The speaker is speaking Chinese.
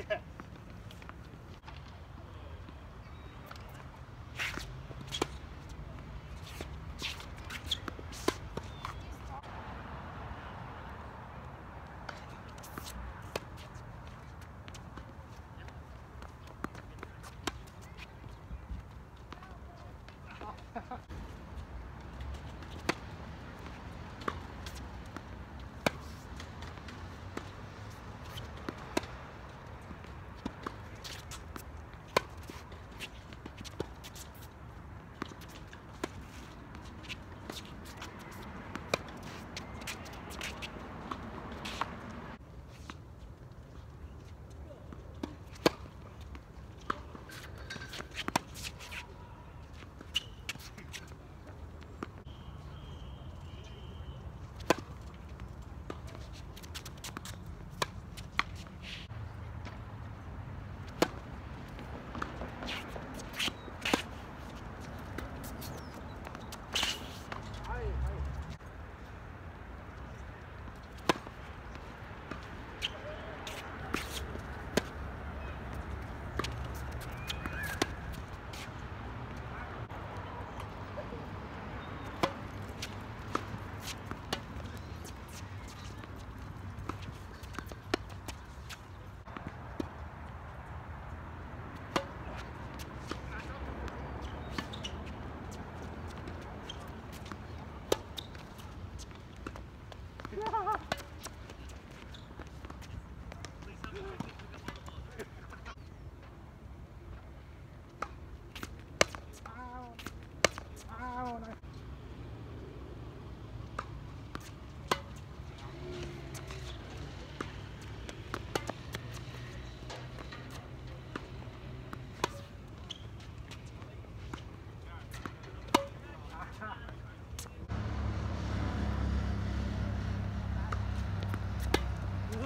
い。